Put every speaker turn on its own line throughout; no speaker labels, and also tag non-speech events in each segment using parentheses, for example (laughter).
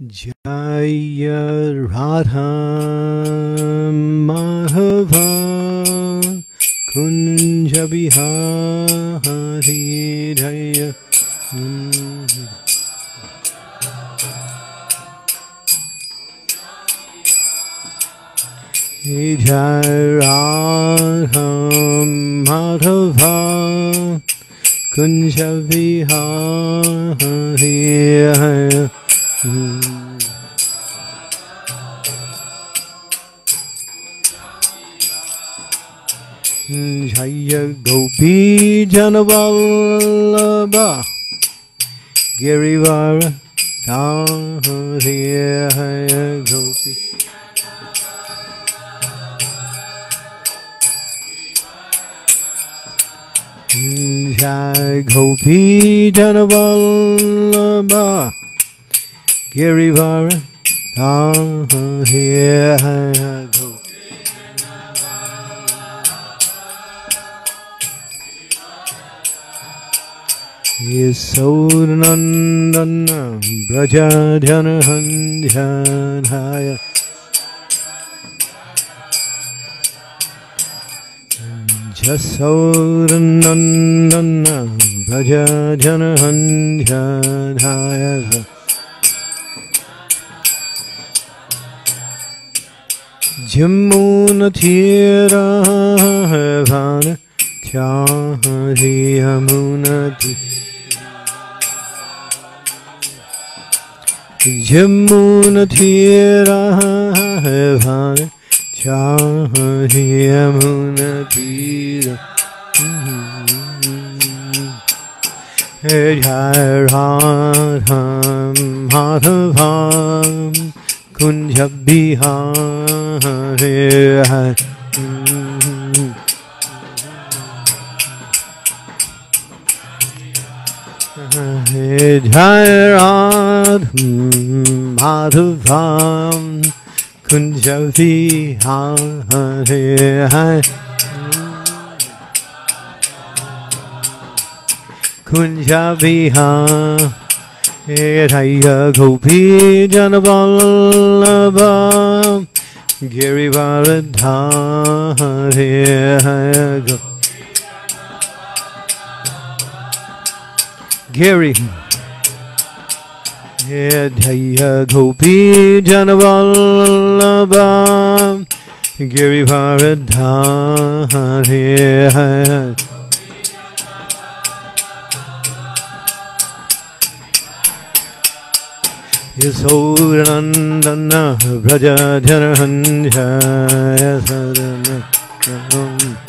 जय राधा माधवा कुञ्ज बिहारी जय जय राधा माधवा कुञ्ज बिहारी जय Jaya Gopi Janavallabha Girivara Jaya Gopi Jai Gopi Janavallabha Girivara Jaya Gopi हे सौरनन्दन ब्रजधनहन्ध्यानाय झसौरनन्दन ब्रजधनहन्ध्यानाय झिम्मूनथिरा भान ख्या Hari यमुनति Chahri Yamuna Jamuna Thira Bhana Chahri Yamuna Thira Jai Radha Madhavam Kunja Bihari Jai Radha Madhavam Kunja Bihari Kunja Bihari Jaya Gopi Janavallabha Girivaradhari Giri Jaya Gopi Janavallabha Girivaradhari Yasodhanandana Brajadhanhanjaya Sadhana Yasodhanandana Brajadhanhanjaya Jamuna Thira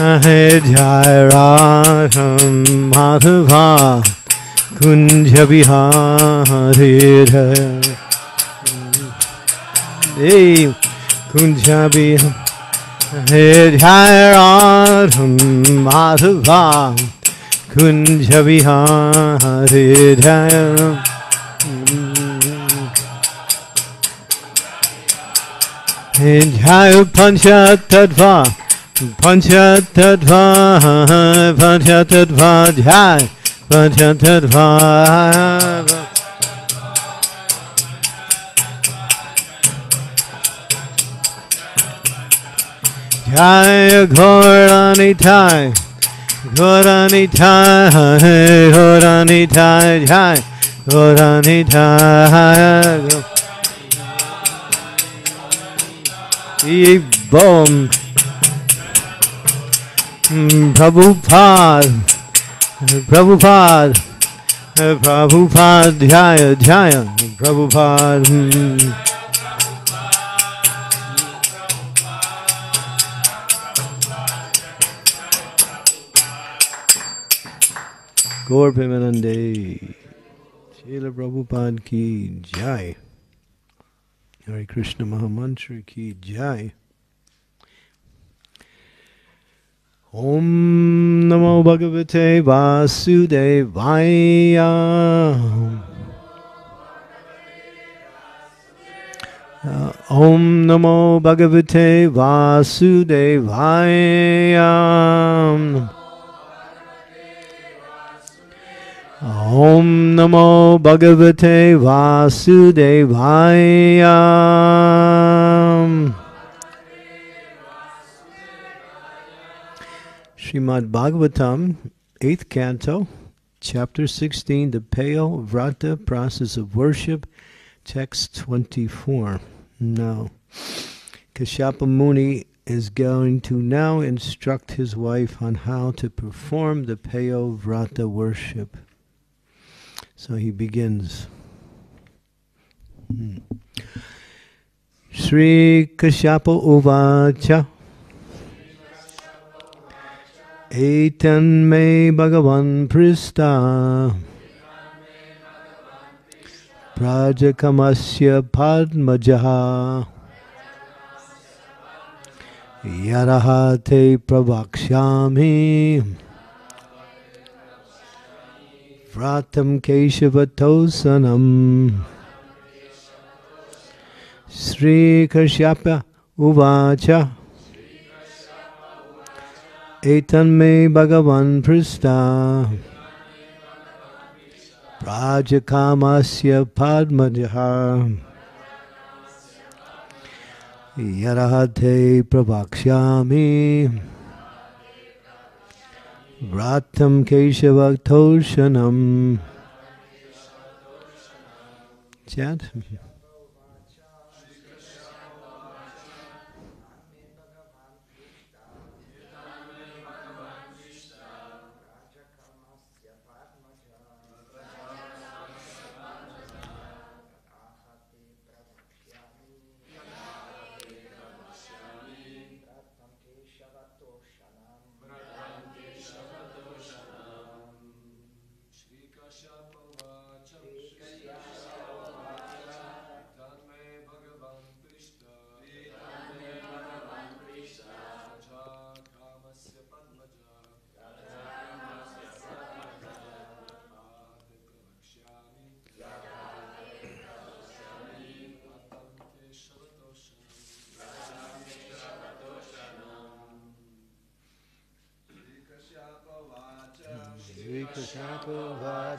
हरे जय राम माधुभा कुंज बिहारे जय कुंज बिहार हे जय राधम माधवा कुंज बिहारे जय हे जय पंच Jai Pancha Tattva Pancha Tattva Pancha Tattva Jai Pancha Tattva Jai Tai Gaurani Tai Jai. Gaurani Tai Bom Prabhupada Prabhupada Prabhupada Jaya Jaya Prabhupada Gaur Premanande Srila Prabhupada ki Jai Hare Krishna Mahamantra ki jai. Om Namo Bhagavate Vasudevaya. Uh, Om Namo Bhagavate Vasudevaya. Om Namo Bhagavate Vasudevaya. Srimad Bhagavatam, 8th canto, chapter 16, the Payo Vrata process of worship, text 24. Now, Kashyapa Muni is going to now instruct his wife on how to perform the Payo Vrata worship. So he begins. Hmm. Sri Kashyapa Uvacha Etan me Bhagavan Prista. Prajakamasya Padmajaha. Yarahate Prabhakshami Vratam Keshavatosanam Sri Kashyapa एतन्मे भगवान पृष्ठ प्राजकामस्य पद्मजः यराधे प्रवक्ष्यामि व्रातं केशवतोषणम् Chant. Yeah.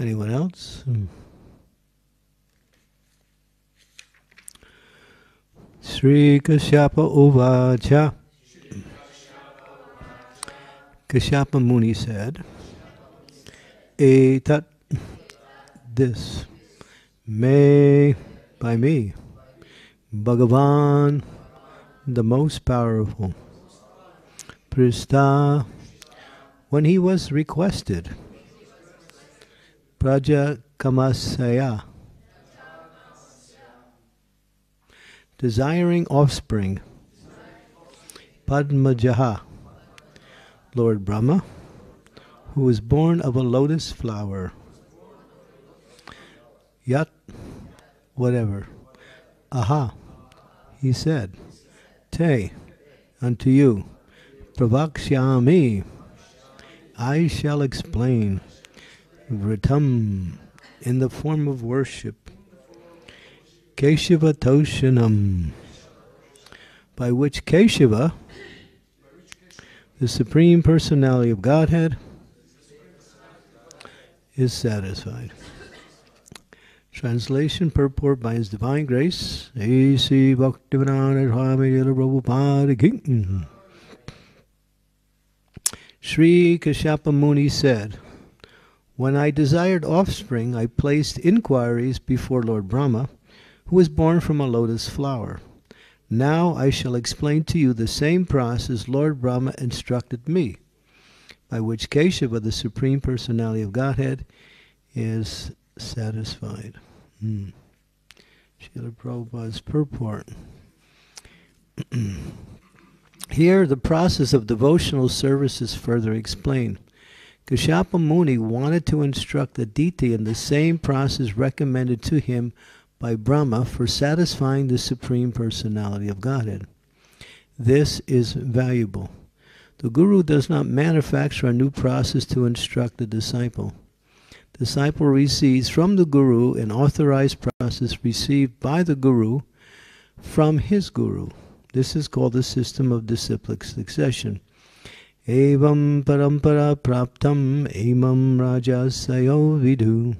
Anyone else? Hmm. Sri Kashyapa Uvacha. Kashyapa Muni said, Etat, this, may, by me, Bhagavan, the most powerful, Prista, when he was requested, Praja Kamasaya. Desiring offspring. Padmajaha. Lord Brahma, who was born of a lotus flower. Yat, whatever. Aha, he said, Te, unto you, Pravakshyami, I shall explain, Vratam, in the form of worship, Keshava Toshanam, by which Keshava, the Supreme Personality of Godhead, is satisfied. Translation purport by His Divine Grace, A.C. Bhaktivedanta Swami Prabhupada. Sri Kashyapa Muni said, When I desired offspring, I placed inquiries before Lord Brahma, who was born from a lotus flower. Now I shall explain to you the same process Lord Brahma instructed me, by which Keshava, the Supreme Personality of Godhead, is satisfied. Hmm. Srila Prabhupada's purport. (clears throat) Here, the process of devotional service is further explained. Kashyapa Muni wanted to instruct the Aditi in the same process recommended to him by Brahma for satisfying the Supreme Personality of Godhead. This is valuable. The Guru does not manufacture a new process to instruct the disciple disciple receives from the Guru an authorized process received by the Guru from his Guru. This is called the system of disciplic succession. Evam parampara praptam emam rajasayo vidu.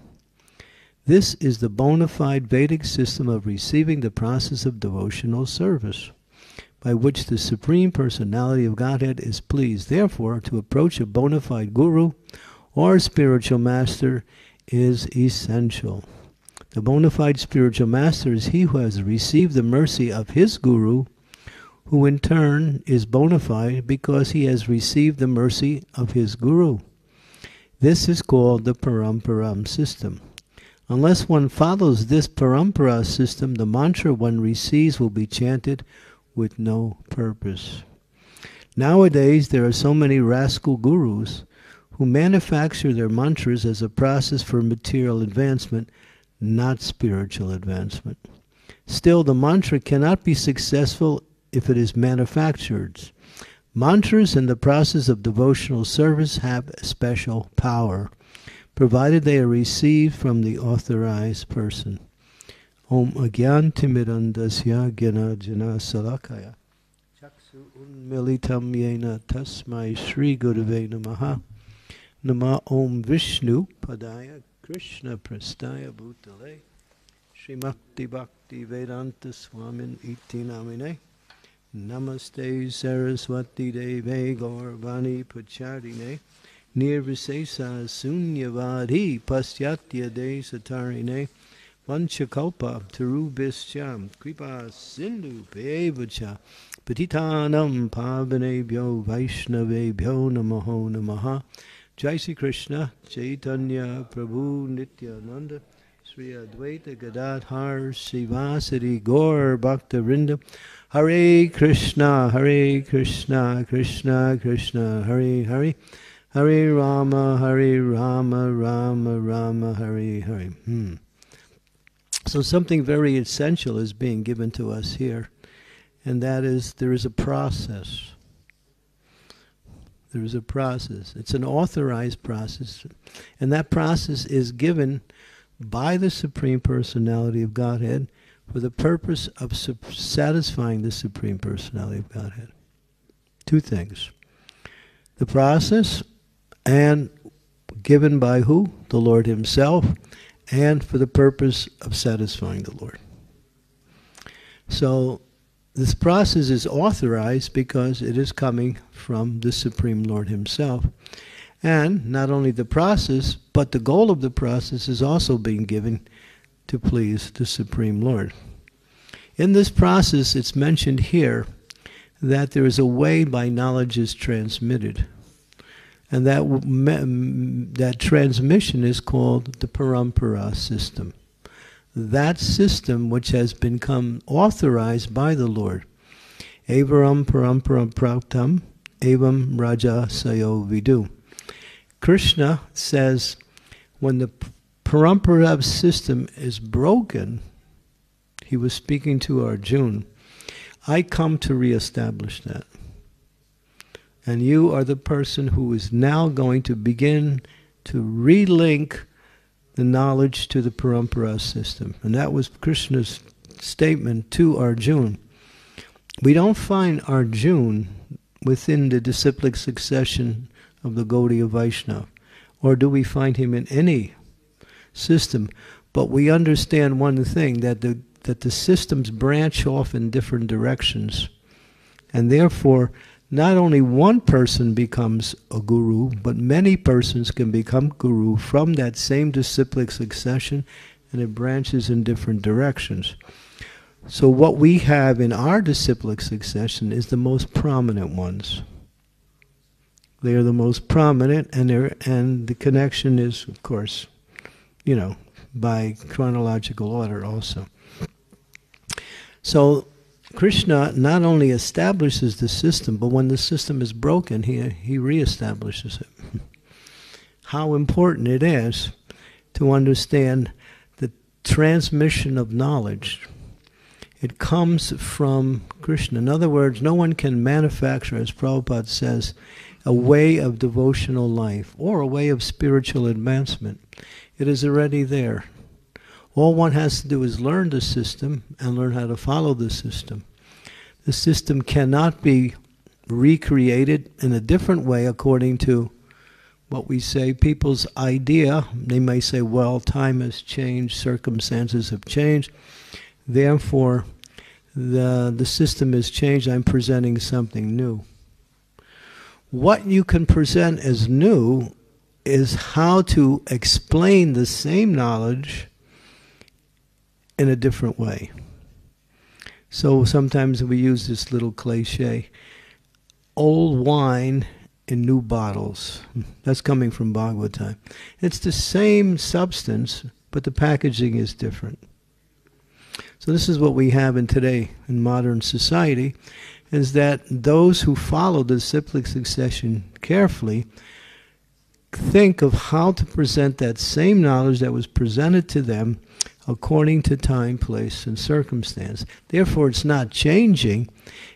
This is the bona fide Vedic system of receiving the process of devotional service, by which the Supreme Personality of Godhead is pleased. Therefore, to approach a bona fide Guru or spiritual master is essential. The bona fide spiritual master is he who has received the mercy of his guru, who in turn is bona fide because he has received the mercy of his guru. This is called the paramparam system. Unless one follows this parampara system, the mantra one receives will be chanted with no purpose. Nowadays, there are so many rascal gurus who manufacture their mantras as a process for material advancement, not spiritual advancement. Still, the mantra cannot be successful if it is manufactured. Mantras in the process of devotional service have special power, provided they are received from the authorized person. Om Agyan Timidandasya Gyana Jana Salakaya Chaksu Unmilitam Yena Tasmai Sri Gurave Namaha Nama Om Vishnu Padaya Krishna Prastaya Bhutale Srimakti Bhakti Vedanta Swamin Iti Namine Namaste Saraswati Deve Gaurvani Pacharine Nirvisesa Sunyavadi Pasyatya De Satarine Vanchakalpa Tarubhischam Kripa Sindhu Pevacha Patitanam Pavanebhyo Vaishnavebhyo Namaho Namaha. Jai Sri Krishna, Chaitanya Prabhu Nityananda, Sri Advaita Gadadhar Srivasadi Gaur Bhakta Vrinda, Hare Krishna, Hare Krishna, Krishna Krishna, Hare Hare, Hare Rama, Hare Rama, Rama Rama, Hare Hare. Hmm. So something very essential is being given to us here, and that is there is a process there is a process. It's an authorized process. And that process is given by the Supreme Personality of Godhead for the purpose of satisfying the Supreme Personality of Godhead. Two things. The process and given by who? The Lord Himself, and for the purpose of satisfying the Lord. So this process is authorized because it is coming from the Supreme Lord Himself. And not only the process, but the goal of the process is also being given to please the Supreme Lord. In this process, it's mentioned here that there is a way by knowledge is transmitted. And that, that transmission is called the parampara system that system which has become authorized by the Lord. Avaram paramparam praktam Avam raja sayo vidu. Krishna says when the Parampara system is broken, he was speaking to Arjuna, I come to reestablish that. And you are the person who is now going to begin to relink the knowledge to the Parampara system. And that was Krishna's statement to Arjuna. We don't find Arjuna within the disciplic succession of the Gaudiya Vaishnava, or do we find him in any system? But we understand one thing that the that the systems branch off in different directions, and therefore not only one person becomes a guru, but many persons can become guru from that same disciplic succession, and it branches in different directions. So what we have in our disciplic succession is the most prominent ones. They are the most prominent, and and the connection is, of course, you know, by chronological order also. So Krishna not only establishes the system, but when the system is broken, he, he reestablishes it. (laughs) How important it is to understand the transmission of knowledge. It comes from Krishna. In other words, no one can manufacture, as Prabhupada says, a way of devotional life or a way of spiritual advancement. It is already there. All one has to do is learn the system and learn how to follow the system. The system cannot be recreated in a different way according to what we say, people's idea. They may say, well, time has changed, circumstances have changed, therefore the, the system has changed, I'm presenting something new. What you can present as new is how to explain the same knowledge in a different way. So sometimes we use this little cliche old wine in new bottles. That's coming from Bhagavatam. It's the same substance, but the packaging is different. So this is what we have in today in modern society is that those who follow the disciplic succession carefully think of how to present that same knowledge that was presented to them according to time, place, and circumstance. Therefore, it's not changing,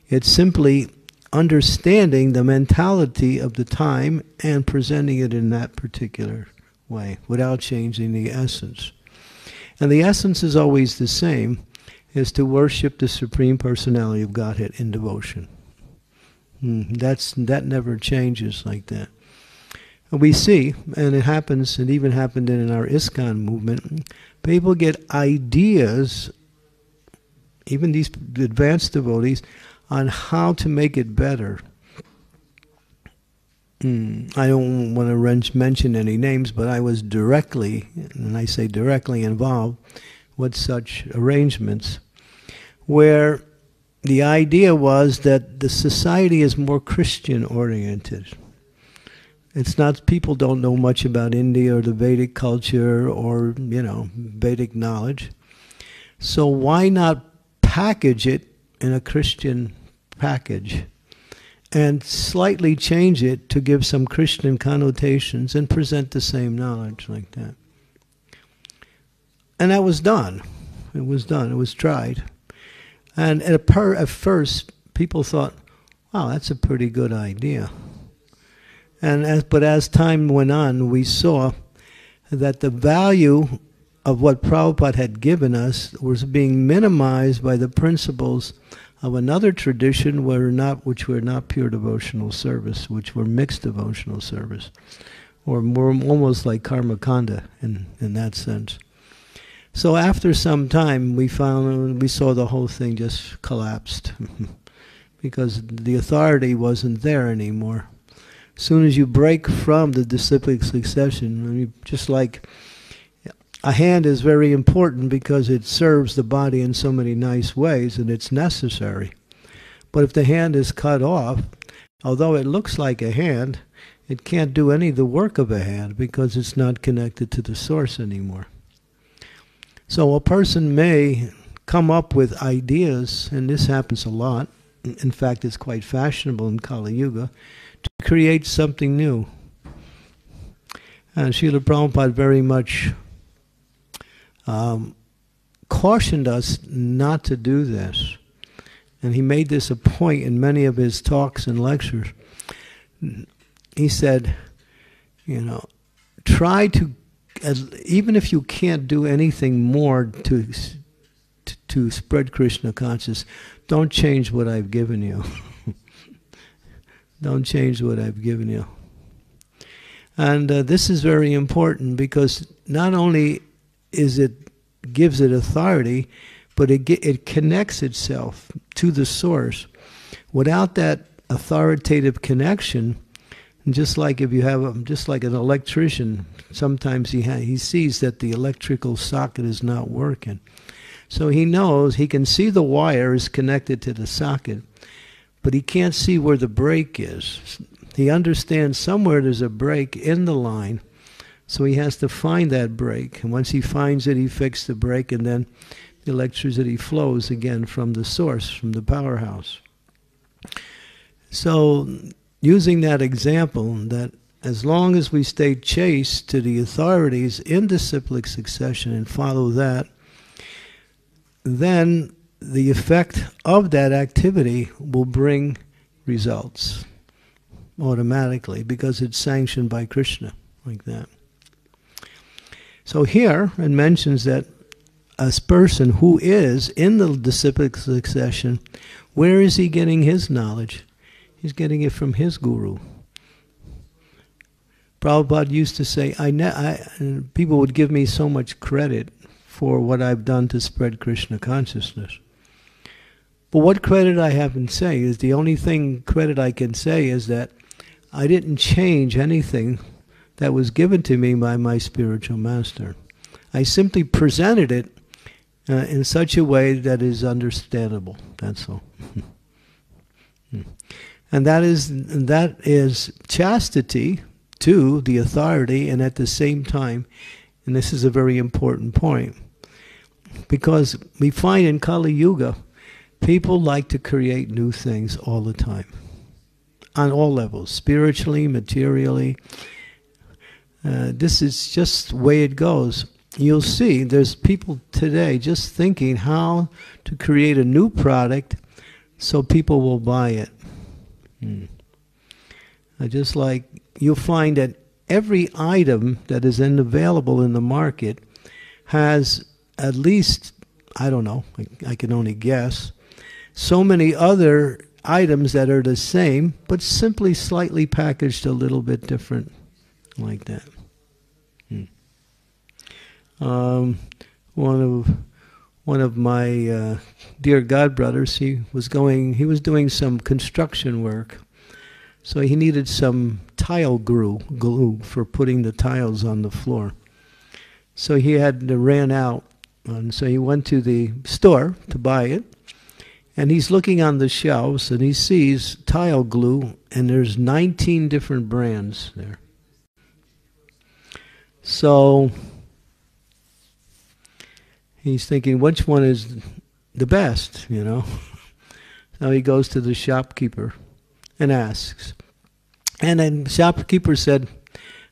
it's simply understanding the mentality of the time and presenting it in that particular way without changing the essence. And the essence is always the same is to worship the supreme personality of Godhead in devotion. Mm, that's that never changes like that we see, and it happens, it even happened in our ISKCON movement, people get ideas, even these advanced devotees, on how to make it better. Mm, I don't want to mention any names, but I was directly, and I say directly involved with such arrangements, where the idea was that the society is more Christian oriented it's not people don't know much about India or the Vedic culture or you know Vedic knowledge. So why not package it in a Christian package and slightly change it to give some Christian connotations and present the same knowledge like that. And that was done. It was done. It was tried. And at, per, at first, people thought, wow, that's a pretty good idea. And as, but as time went on, we saw that the value of what Prabhupada had given us was being minimized by the principles of another tradition were not, which were not pure devotional service, which were mixed devotional service, or more almost like karma kanda in, in that sense. So after some time, we found we saw the whole thing just collapsed (laughs) because the authority wasn't there anymore soon as you break from the disciplic succession, I mean, just like a hand is very important because it serves the body in so many nice ways and it's necessary. But if the hand is cut off, although it looks like a hand, it can't do any of the work of a hand because it's not connected to the source anymore. So a person may come up with ideas, and this happens a lot. In fact, it's quite fashionable in Kali Yuga to create something new. And Srila Prabhupada very much um, cautioned us not to do this. And he made this a point in many of his talks and lectures. He said, you know, try to, even if you can't do anything more to, to, to spread Krishna consciousness, don't change what I've given you. (laughs) don't change what I've given you. And uh, this is very important because not only is it gives it authority, but it it connects itself to the source. Without that authoritative connection, just like if you have a, just like an electrician, sometimes he he sees that the electrical socket is not working, so he knows he can see the wire is connected to the socket, but he can't see where the break is. He understands somewhere there's a break in the line, so he has to find that break. And once he finds it, he fixes the break, and then the electricity flows again from the source, from the powerhouse. So, using that example, that as long as we stay chaste to the authorities in disciplic succession and follow that, then the effect of that activity will bring results automatically because it's sanctioned by Krishna, like that. So here it mentions that a person who is in the disciplic succession, where is he getting his knowledge? He's getting it from his guru. Prabhupada used to say, I, ne- I people would give me so much credit for what I've done to spread Krishna consciousness. But what credit I haven't say is the only thing credit I can say is that I didn't change anything that was given to me by my spiritual master. I simply presented it uh, in such a way that is understandable. That's all. (laughs) and that is that is chastity to the authority, and at the same time, and this is a very important point, because we find in Kali Yuga, people like to create new things all the time on all levels spiritually, materially. Uh, this is just the way it goes. You'll see there's people today just thinking how to create a new product so people will buy it. Hmm. Just like you'll find that every item that is available in the market has at least, I don't know, I, I can only guess, so many other items that are the same, but simply slightly packaged a little bit different, like that. Hmm. Um, one of one of my uh, dear godbrothers, he was going, he was doing some construction work, so he needed some tile glue, glue for putting the tiles on the floor. So he had to ran out, and so he went to the store to buy it and he's looking on the shelves and he sees tile glue, and there's 19 different brands there. So he's thinking, which one is the best, you know? (laughs) So he goes to the shopkeeper and asks. And then the shopkeeper said,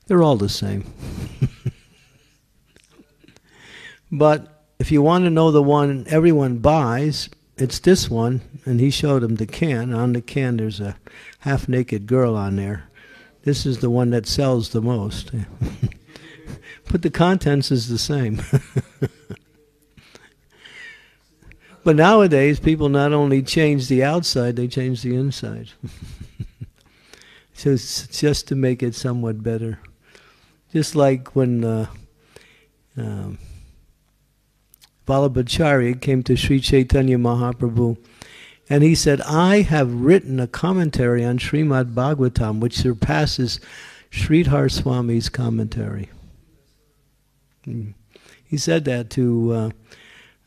they're all the same. (laughs) but if you want to know the one everyone buys, it's this one, and he showed him the can. On the can, there's a half naked girl on there. This is the one that sells the most. (laughs) but the contents is the same. (laughs) but nowadays, people not only change the outside, they change the inside. (laughs) so just to make it somewhat better. Just like when. Uh, um, Vallabhacharya came to Sri Chaitanya Mahaprabhu and he said, I have written a commentary on Srimad Bhagavatam which surpasses Sridhar Swami's commentary. Hmm. He said that to, uh,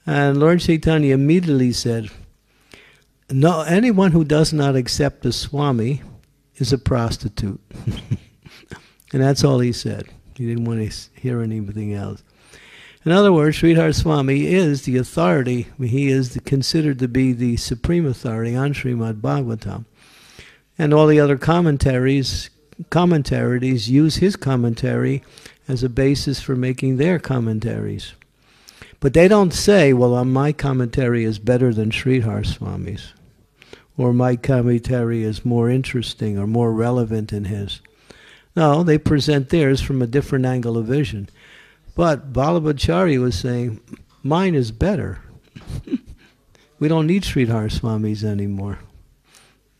and Lord Chaitanya immediately said, no, anyone who does not accept the Swami is a prostitute. (laughs) and that's all he said. He didn't want to hear anything else. In other words, Sridhar Swami is the authority, he is considered to be the supreme authority on Srimad Bhagavatam. And all the other commentaries commentaries use his commentary as a basis for making their commentaries. But they don't say, well, uh, my commentary is better than Sridhar Swami's, or my commentary is more interesting or more relevant than his. No, they present theirs from a different angle of vision. But Vallabhacharya was saying, mine is better. (laughs) we don't need Sridhar Swami's anymore.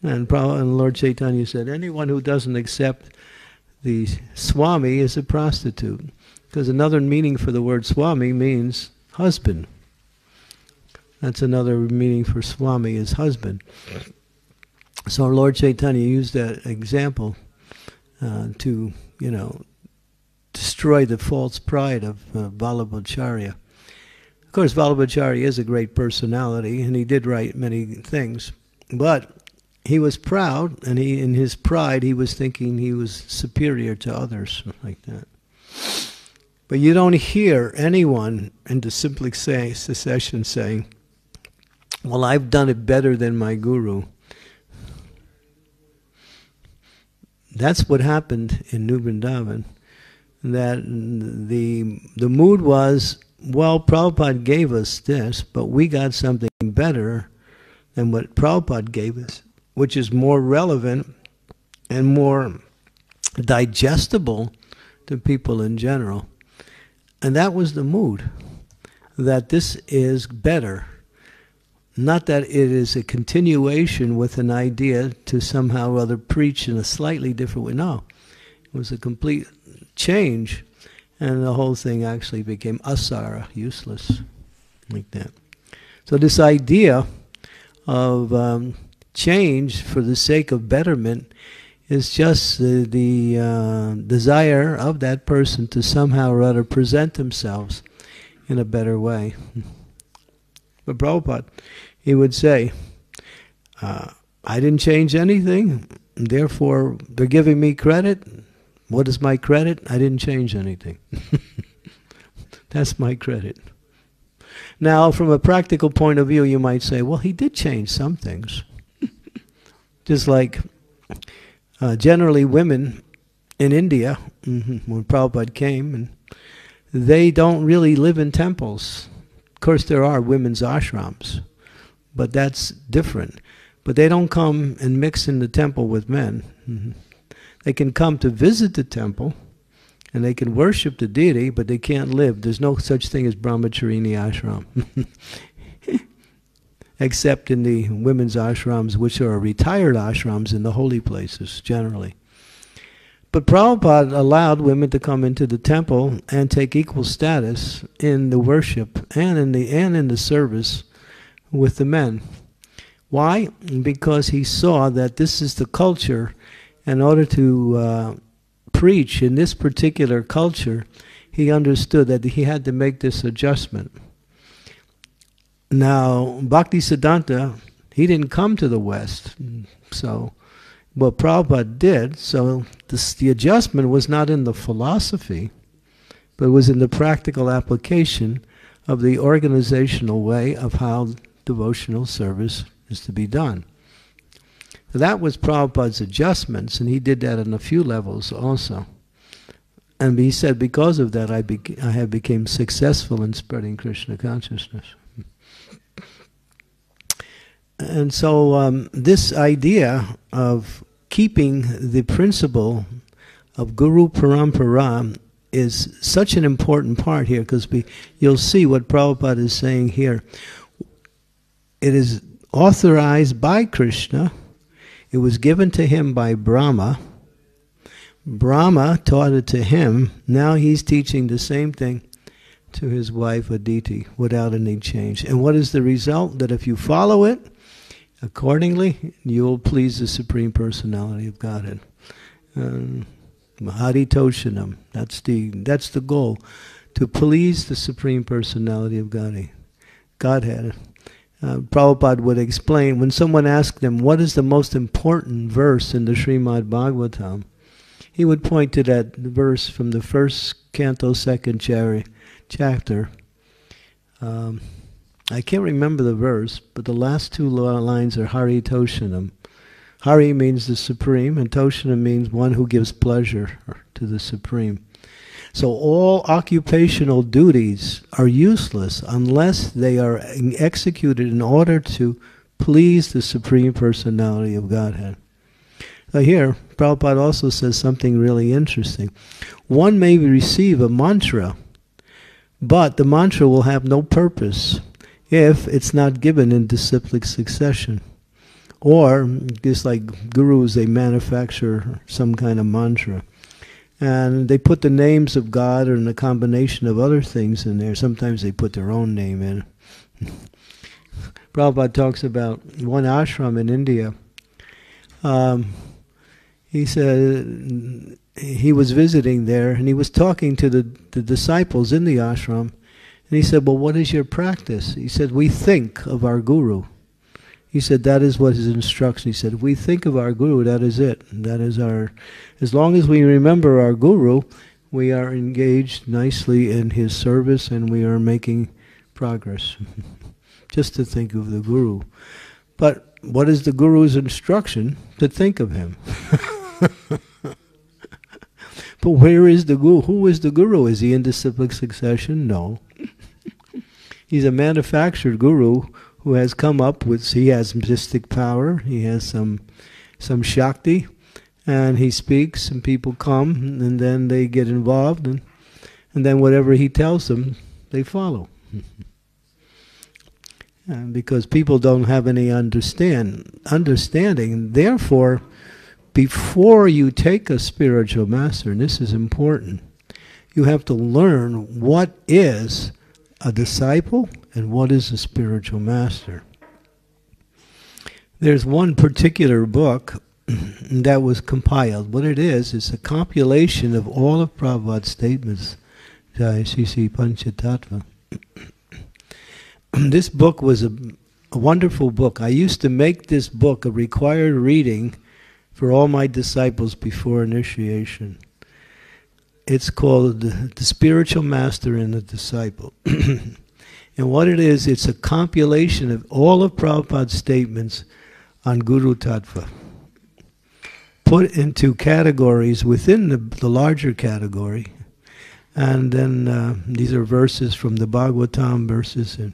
And, and Lord Chaitanya said, anyone who doesn't accept the Swami is a prostitute. Because another meaning for the word Swami means husband. That's another meaning for Swami is husband. So Lord Chaitanya used that example uh, to, you know, destroy the false pride of uh, Vallabhacharya. Of course, Vallabhacharya is a great personality, and he did write many things. But he was proud, and he, in his pride, he was thinking he was superior to others, like that. But you don't hear anyone in the Simply say, Succession saying, Well, I've done it better than my guru. That's what happened in New Vrindavan. That the, the mood was, well, Prabhupada gave us this, but we got something better than what Prabhupada gave us which is more relevant and more digestible to people in general. And that was the mood that this is better. Not that it is a continuation with an idea to somehow or other preach in a slightly different way. No, it was a complete change, and the whole thing actually became asara, useless, like that. So, this idea of um, change for the sake of betterment is just the, uh, desire of that person to somehow or other present themselves in a better way. (laughs) But Prabhupada, he would say, uh, I didn't change anything, therefore they're giving me credit. What is my credit? I didn't change anything. (laughs) That's my credit. Now, from a practical point of view, you might say, well, he did change some things. (laughs) Just like uh, generally women in India, mm-hmm, when Prabhupada came, and they don't really live in temples. Of course, there are women's ashrams, but that's different. But they don't come and mix in the temple with men. They can come to visit the temple, and they can worship the deity, but they can't live. There's no such thing as brahmacharini ashram. (laughs) except in the women's ashrams, which are retired ashrams in the holy places generally. But Prabhupada allowed women to come into the temple and take equal status in the worship and in the and in the service with the men. Why? Because he saw that this is the culture. In order to uh, preach in this particular culture, he understood that he had to make this adjustment. Now, Bhakti Siddhanta, he didn't come to the West. So, what Prabhupada did, so this, the adjustment was not in the philosophy, but was in the practical application of the organizational way of how devotional service is to be done. That was Prabhupada's adjustments, and he did that on a few levels also. And he said, because of that, I, be- I have become successful in spreading Krishna consciousness. And so, um, this idea of keeping the principle of Guru Parampara is such an important part here because you'll see what Prabhupada is saying here. It is authorized by Krishna, it was given to him by Brahma. Brahma taught it to him. Now he's teaching the same thing to his wife Aditi without any change. And what is the result? That if you follow it, Accordingly, you will please the Supreme Personality of Godhead. Um, Mahari Toshanam. That's the that's the goal, to please the Supreme Personality of Godhead. Godhead. Uh, Prabhupada would explain when someone asked him what is the most important verse in the Srimad Bhagavatam, he would point to that verse from the first canto, second chapter. Um, I can't remember the verse, but the last two lines are Hari Toshanam. Hari means the supreme, and Toshana means one who gives pleasure to the supreme. So all occupational duties are useless unless they are executed in order to please the Supreme Personality of Godhead. Now here, Prabhupada also says something really interesting. One may receive a mantra, but the mantra will have no purpose if it's not given in disciplic succession. Or, just like gurus, they manufacture some kind of mantra. And they put the names of God and a combination of other things in there. Sometimes they put their own name in. (laughs) Prabhupada talks about one ashram in India. Um, he said he was visiting there and he was talking to the, the disciples in the ashram. And he said, Well, what is your practice? He said, We think of our guru. He said that is what his instruction. He said, if we think of our guru, that is it. That is our. As long as we remember our guru, we are engaged nicely in his service, and we are making progress. (laughs) Just to think of the guru, but what is the guru's instruction? To think of him. (laughs) but where is the guru? Who is the guru? Is he in disciplic succession? No. (laughs) He's a manufactured guru who has come up with he has mystic power, he has some some shakti, and he speaks, and people come, and then they get involved, and and then whatever he tells them, they follow. (laughs) and because people don't have any understand understanding, therefore, before you take a spiritual master, and this is important, you have to learn what is a disciple and what is a spiritual master. There's one particular book (clears throat) that was compiled. What it is, is a compilation of all of Prabhupada's statements, Jai Sisi Panchatattva. (clears throat) this book was a, a wonderful book. I used to make this book a required reading for all my disciples before initiation. It's called The Spiritual Master and the Disciple. (clears throat) And what it is, it's a compilation of all of Prabhupada's statements on Guru Tattva, put into categories within the, the larger category. And then uh, these are verses from the Bhagavatam, verses and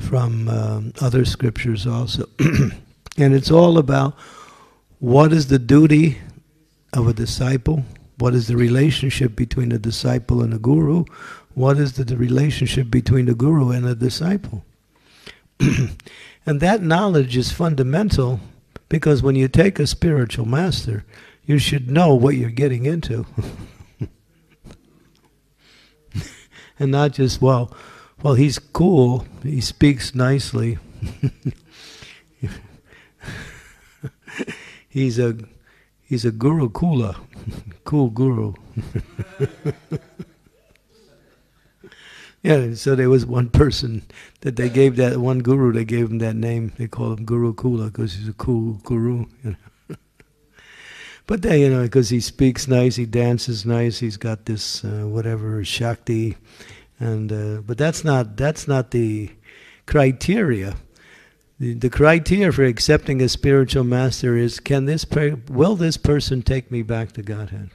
from um, other scriptures also. (clears throat) and it's all about what is the duty of a disciple, what is the relationship between a disciple and a guru, what is the, relationship between the guru and the disciple? (clears throat) and that knowledge is fundamental because when you take a spiritual master, you should know what you're getting into. (laughs) and not just, well, well, he's cool, he speaks nicely. (laughs) he's a he's a guru kula, (laughs) cool guru. Yeah, so there was one person that they gave that one guru. They gave him that name. They call him Guru Kula because he's a cool guru. You know? (laughs) but they, you know, because he speaks nice, he dances nice, he's got this uh, whatever shakti, and uh, but that's not that's not the criteria. The, the criteria for accepting a spiritual master is: Can this per- will this person take me back to Godhead?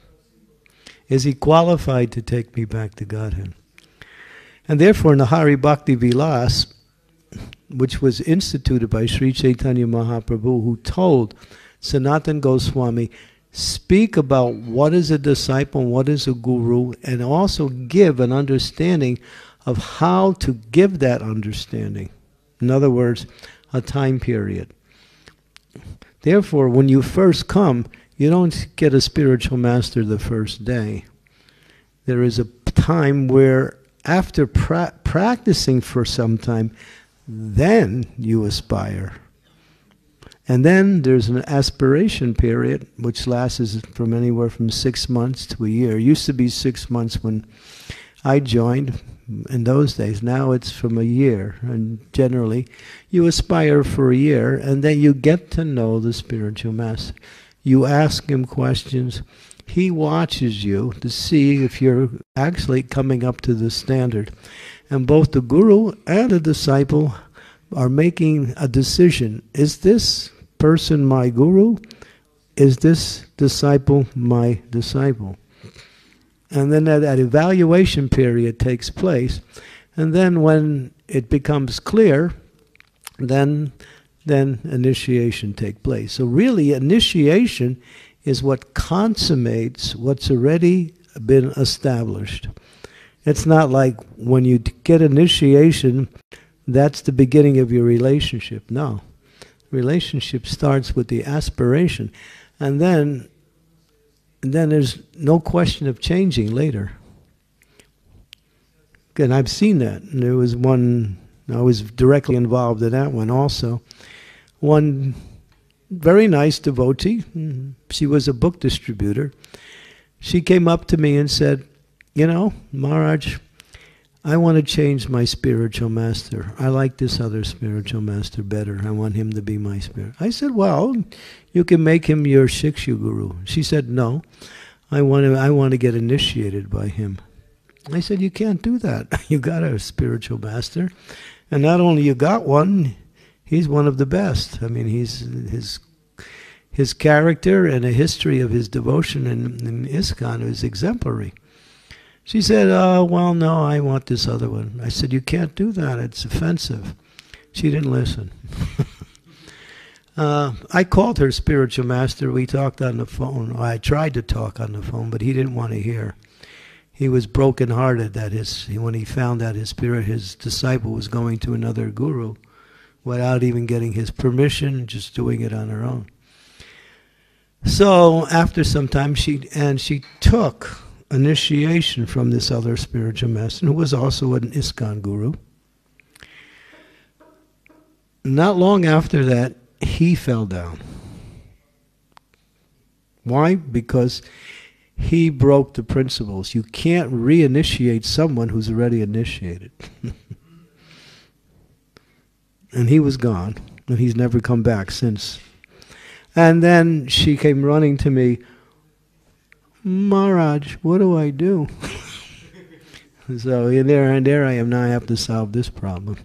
Is he qualified to take me back to Godhead? And therefore, Nahari Bhakti Vilas, which was instituted by Sri Chaitanya Mahaprabhu, who told Sanatan Goswami, speak about what is a disciple and what is a guru, and also give an understanding of how to give that understanding. In other words, a time period. Therefore, when you first come, you don't get a spiritual master the first day. There is a time where after pra- practicing for some time, then you aspire. And then there's an aspiration period, which lasts from anywhere from six months to a year. It used to be six months when I joined in those days. Now it's from a year. And generally, you aspire for a year, and then you get to know the spiritual master. You ask him questions he watches you to see if you're actually coming up to the standard. And both the guru and the disciple are making a decision. Is this person my guru? Is this disciple my disciple? And then that, that evaluation period takes place. And then when it becomes clear, then then initiation take place. So really initiation is what consummates what's already been established. It's not like when you get initiation, that's the beginning of your relationship. No. Relationship starts with the aspiration. And then and then there's no question of changing later. And I've seen that. There was one I was directly involved in that one also. One very nice devotee, mm-hmm. she was a book distributor. She came up to me and said, You know, Maharaj, I want to change my spiritual master. I like this other spiritual master better. I want him to be my spirit. I said, Well, you can make him your Shiksha guru. She said, No, I want to, I want to get initiated by him. I said, You can't do that. (laughs) You got a spiritual master. And not only you got one, he's one of the best. I mean, he's his his character and a history of his devotion in, in ISKCON is exemplary. She said, "Oh, well, no, I want this other one." I said, "You can't do that. It's offensive." She didn't listen. (laughs) uh, I called her spiritual master. We talked on the phone. I tried to talk on the phone, but he didn't want to hear he was brokenhearted that his when he found out his spirit, his disciple, was going to another guru without even getting his permission, just doing it on her own. So after some time, she and she took initiation from this other spiritual master, who was also an ISKCON guru. Not long after that, he fell down. Why? Because he broke the principles. You can't reinitiate someone who's already initiated. (laughs) and he was gone, and he's never come back since. And then she came running to me, Maharaj, what do I do? (laughs) so there and there I am now. I have to solve this problem.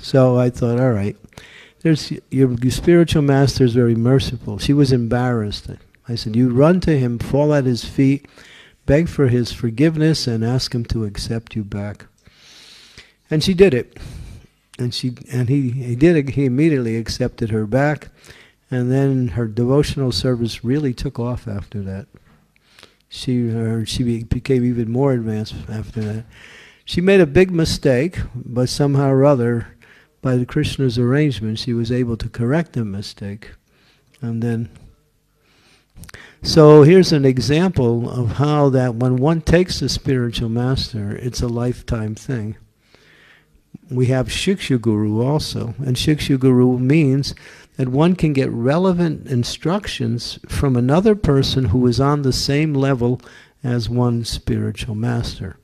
So I thought, all right, there's your, your spiritual master is very merciful. She was embarrassed. I said, You run to him, fall at his feet, beg for his forgiveness, and ask him to accept you back. And she did it. And she and he, he did he immediately accepted her back. And then her devotional service really took off after that. She her, she became even more advanced after that. She made a big mistake, but somehow or other, by the Krishna's arrangement, she was able to correct the mistake. And then so here's an example of how that when one takes a spiritual master, it's a lifetime thing. We have Shiksha Guru also, and Shiksha Guru means that one can get relevant instructions from another person who is on the same level as one spiritual master.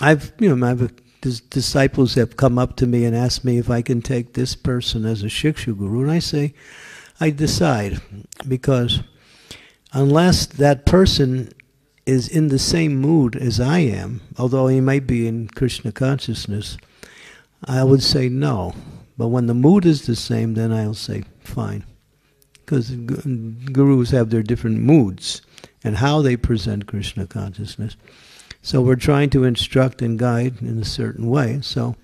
I've, you know, I've disciples have come up to me and asked me if I can take this person as a Shiksha Guru, and I say, I decide because unless that person is in the same mood as I am, although he may be in Krishna consciousness, I would say no. But when the mood is the same, then I'll say fine. Because gurus have their different moods and how they present Krishna consciousness. So we're trying to instruct and guide in a certain way. So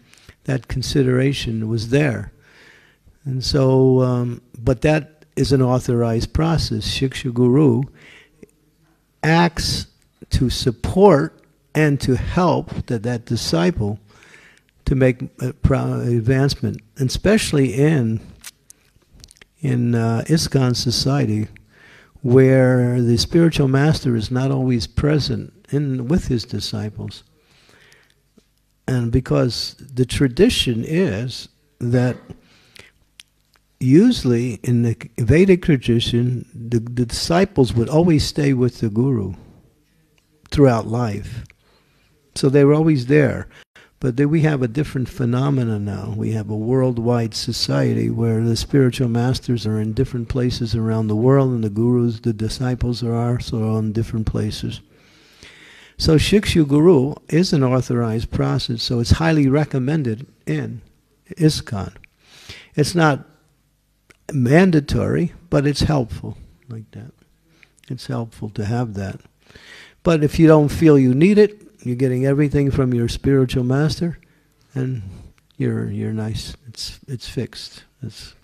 that consideration was there. And so, um, but that is an authorized process. Shiksha Guru acts to support and to help that, that disciple to make advancement, especially in in uh, ISKCON society, where the spiritual master is not always present in with his disciples, and because the tradition is that usually in the Vedic tradition, the, the, disciples would always stay with the guru throughout life. So they were always there. But then we have a different phenomenon now. We have a worldwide society where the spiritual masters are in different places around the world, and the gurus, the disciples, are also in different places. So Shiksha Guru is an authorized process, so it's highly recommended in ISKCON. It's not mandatory, but it's helpful like that. It's helpful to have that. But if you don't feel you need it, you're getting everything from your spiritual master, and you're you're nice. It's it's fixed. It's,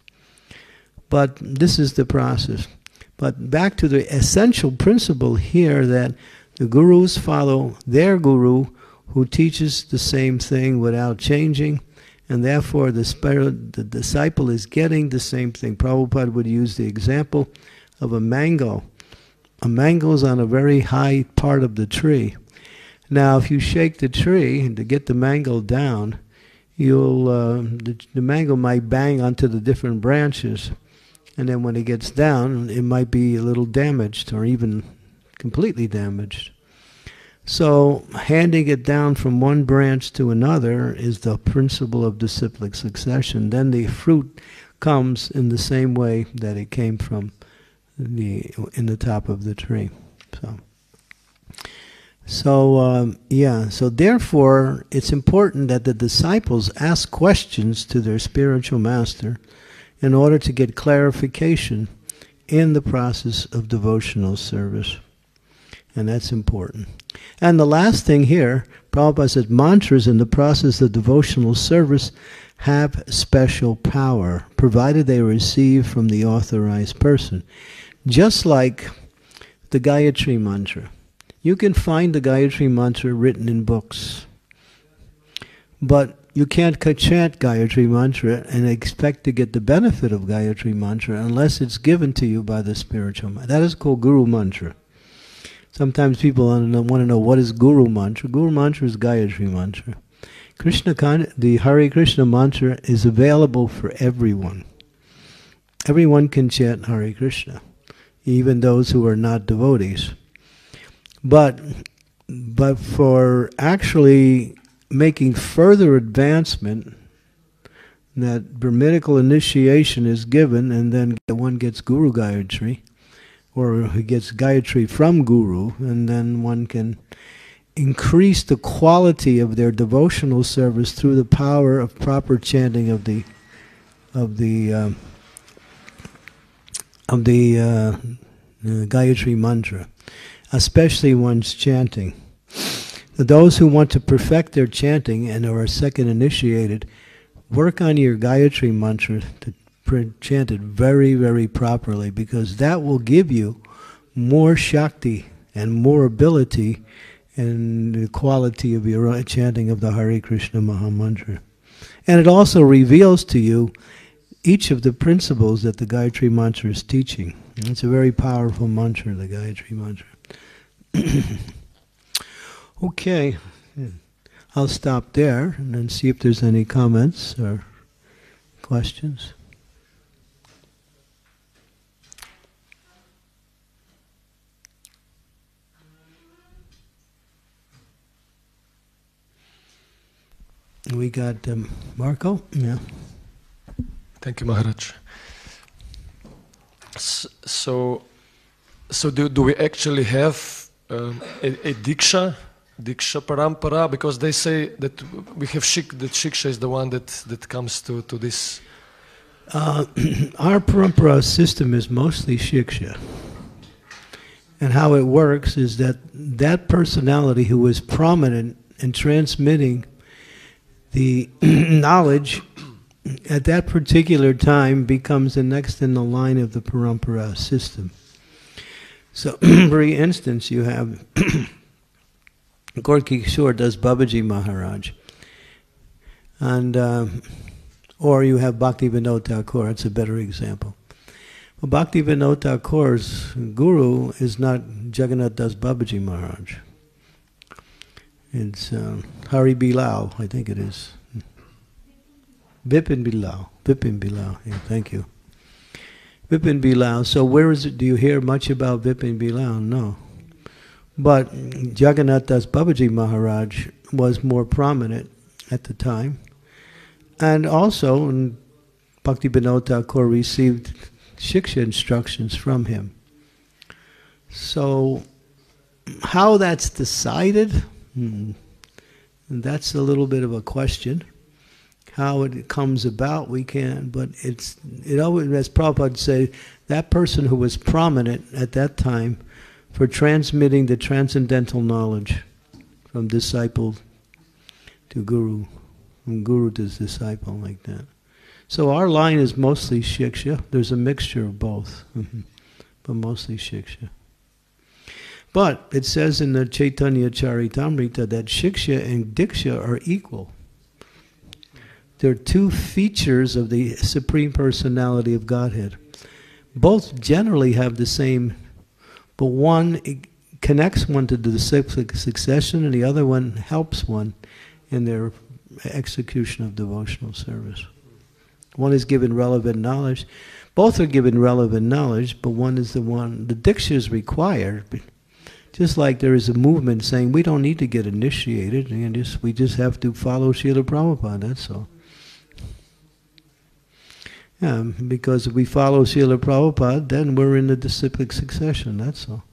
but this is the process. But back to the essential principle here that the gurus follow their guru who teaches the same thing without changing, and therefore the, the disciple is getting the same thing. Prabhupada would use the example of a mango. A mango is on a very high part of the tree. Now, if you shake the tree to get the mango down, you'll uh, the, the mango might bang onto the different branches, and then when it gets down, it might be a little damaged or even completely damaged. So, handing it down from one branch to another is the principle of disciplic succession. Then the fruit comes in the same way that it came from the in the top of the tree. So, so um, yeah. So therefore, it's important that the disciples ask questions to their spiritual master in order to get clarification in the process of devotional service, and that's important. And the last thing here, Prabhupada says mantras in the process of devotional service have special power, provided they receive from the authorized person. Just like the Gayatri Mantra. You can find the Gayatri Mantra written in books. But you can't chant Gayatri Mantra and expect to get the benefit of Gayatri Mantra unless it's given to you by the spiritual. That is called Guru Mantra. Sometimes people want to know what is Guru Mantra. Guru Mantra is Gayatri Mantra. Krishna, the Hare Krishna mantra is available for everyone. Everyone can chant Hare Krishna, even those who are not devotees. But, but for actually making further advancement, that Brahminical initiation is given, and then one gets Guru Gayatri or he gets Gayatri from Guru, and then one can increase the quality of their devotional service through the power of proper chanting of the of the uh, of the uh, Gayatri mantra, especially one's chanting. Those who want to perfect their chanting and are second initiated, work on your Gayatri mantra to chant it very, very properly because that will give you more Shakti and more ability in the quality of your chanting of the Hare Krishna Mahamantra. And it also reveals to you each of the principles that the Gayatri Mantra is teaching. It's a very powerful mantra, the Gayatri Mantra. (coughs) okay, I'll stop there and then see if there's any comments or questions. We got um, Marco. Yeah.
Thank you, Maharaj. So, so do, do we actually have um, a, a diksha, diksha parampara? Because they say that we have shik, that shiksha is the one that, that comes to, to this.
Uh, (clears throat) our parampara system is mostly shiksha. And how it works is that that personality who is prominent in transmitting the (clears throat) knowledge at that particular time becomes the next in the line of the parampara system. So, (clears throat) for instance, you have (clears throat) Gaura Kishore Das Babaji Maharaj, and uh, or you have Bhakti Vinod Thakur. It's a better example. Well, Bhakti Vinod Thakur's guru is not Jagannath Das Babaji Maharaj. It's uh, Hari Bilal, I think it is. Bipin Bihari. Bipin Bihari. Yeah, thank you. Bipin Bihari. So where is it? Do you hear much about Bipin Bihari? No. But Jagannath Das Babaji Maharaj was more prominent at the time. And also, Bhakti Vinod Thakur received Shiksha instructions from him. So, how that's decided, Hmm. That's a little bit of a question. how it comes about, we can't. But it's it always, as Prabhupada say, that person who was prominent at that time for transmitting the transcendental knowledge from disciple to guru, from guru to disciple, like that. So our line is mostly shiksha. There's a mixture of both, (laughs) but mostly shiksha. But it says in the Chaitanya Charitamrita that shiksha and diksha are equal. They're two features of the Supreme Personality of Godhead. Both generally have the same, but one connects one to the succession and the other one helps one in their execution of devotional service. One is given relevant knowledge. Both are given relevant knowledge, but one is the one, the diksha is required just like there is a movement saying we don't need to get initiated, and just, we just have to follow Srila Prabhupada, that's all. Yeah, because if we follow Srila Prabhupada, then we're in the disciplic succession, that's all.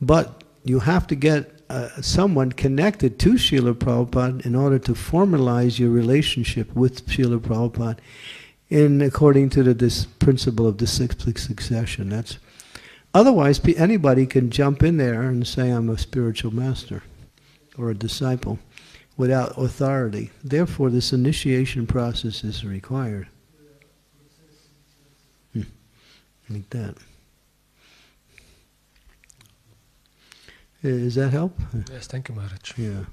But you have to get uh, someone connected to Srila Prabhupada in order to formalize your relationship with Srila Prabhupada in according to the this principle of disciplic succession. That's Otherwise, anybody can jump in there and say, I'm a spiritual master or a disciple without authority. Therefore, this initiation process is required. Hmm. Like that. Does that help?
Yes, thank you, Maharaj.
Yeah.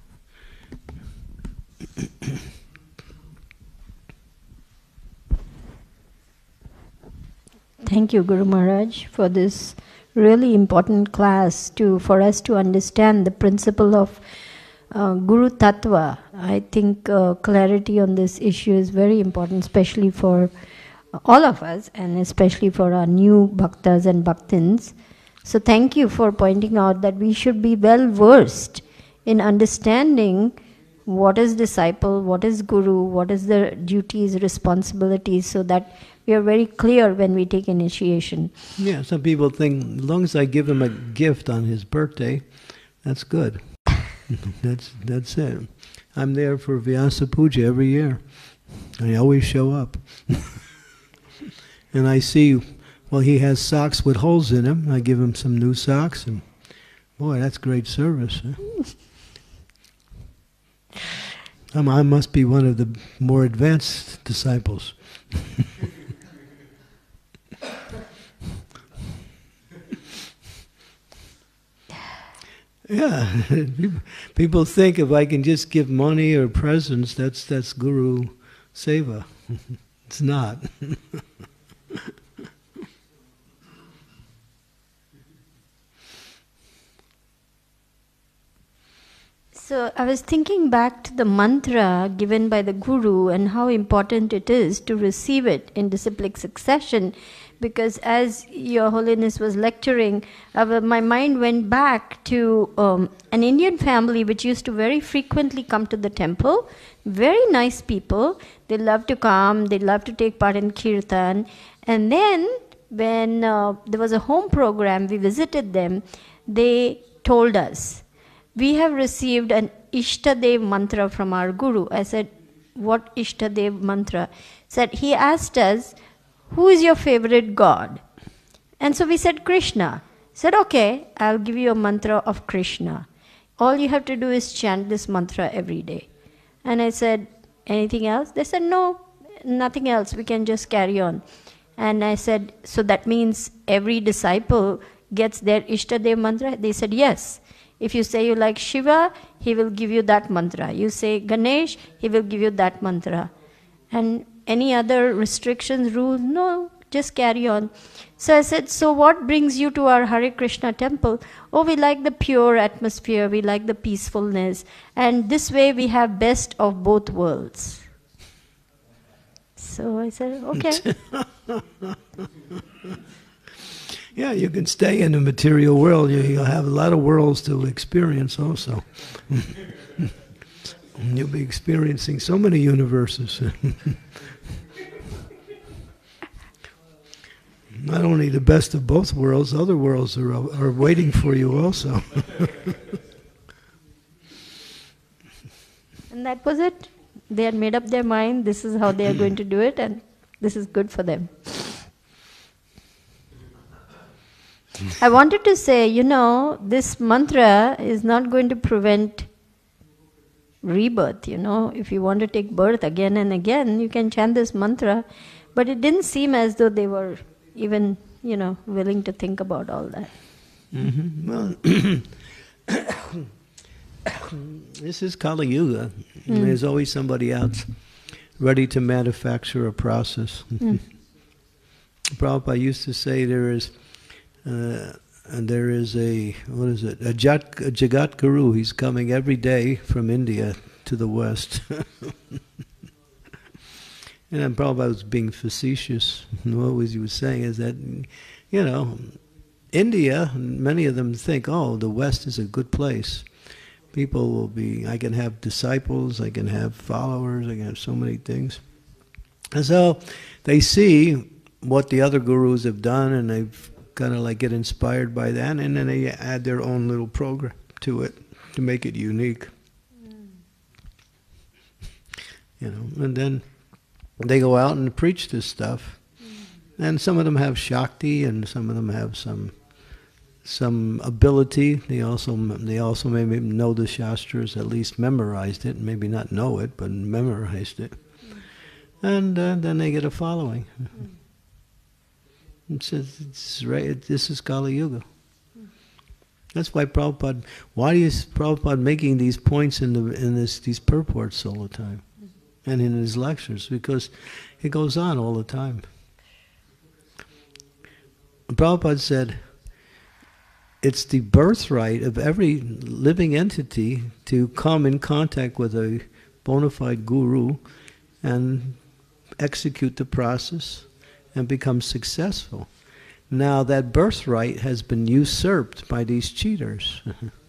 Thank you, Guru Maharaj, for this really important class to for us to understand the principle of uh, Guru Tattva. I think uh, clarity on this issue is very important, especially for all of us, and especially for our new bhaktas and bhaktins. So, thank you for pointing out that we should be well versed in understanding what is disciple, what is guru, what is the duties, responsibilities, so that we are very clear when we take initiation.
Yeah, some people think as long as I give him a gift on his birthday, that's good. (laughs) that's that's it. I'm there for Vyasa Puja every year. I always show up. (laughs) and I see, well, he has socks with holes in them. I give him some new socks, and boy, that's great service. Huh? (laughs) Um, I must be one of the more advanced disciples. Yeah, (laughs) people think if I can just give money or presents, that's that's guru seva. (laughs) it's not. (laughs)
so I was thinking back to the mantra given by the guru and how important it is to receive it in disciplic succession because as Your Holiness was lecturing, uh, my mind went back to um, an Indian family which used to very frequently come to the temple. Very nice people. They love to come, they love to take part in kirtan. And then, when uh, there was a home program, we visited them, they told us, We have received an Ishtadev mantra from our Guru. I said, What Ishtadev mantra? Said he asked us, who is your favorite god? And so we said, Krishna. Said, okay, I'll give you a mantra of Krishna. All you have to do is chant this mantra every day. And I said, anything else? They said, no, nothing else. We can just carry on. And I said, so that means every disciple gets their Ishtadev mantra? They said, yes. If you say you like Shiva, he will give you that mantra. You say Ganesh, he will give you that mantra. And any other restrictions, rules? No, just carry on. So I said, So what brings you to our Hare Krishna temple? Oh, we like the pure atmosphere, we like the peacefulness, and this way we have best of both worlds. So I said, Okay. (laughs)
yeah, you can stay in the material world. You'll have a lot of worlds to experience also. (laughs) You'll be experiencing so many universes. (laughs) not only the best of both worlds, other worlds are, are waiting for you also. (laughs)
and that was it. They had made up their mind, this is how they are going to do it, and this is good for them. I wanted to say, you know, this mantra is not going to prevent rebirth, you know. If you want to take birth again and again, you can chant this mantra. But it didn't seem as though they were even, you know, willing to think about all that.
Mm-hmm. Well, (coughs) this is Kali Yuga. Mm. There's always somebody else ready to manufacture a process. Mm. (laughs) Prabhupada used to say there is uh, and there is a what is it a, Jat, a Jagat Guru. He's coming every day from India to the West. (laughs) and I'm probably was being facetious. (laughs) What was he was saying is that you know India. Many of them think, oh, the West is a good place. People will be. I can have disciples. I can have followers. I can have so many things. And so they see what the other gurus have done, and they've kind of like get inspired by that, and then they add their own little program to it to make it unique. Mm. You know, and then they go out and preach this stuff, and some of them have shakti, and some of them have some some ability. They also they also maybe know the shastras, at least memorized it, maybe not know it, but memorized it, and uh, then they get a following. It's, it's right, this is Kali Yuga. That's why Prabhupada, why is Prabhupada making these points in, the, in this, these purports all the time? And in his lectures, because it goes on all the time. Prabhupada said, it's the birthright of every living entity to come in contact with a bona fide guru and execute the process and become successful. Now that birthright has been usurped by these cheaters. (laughs)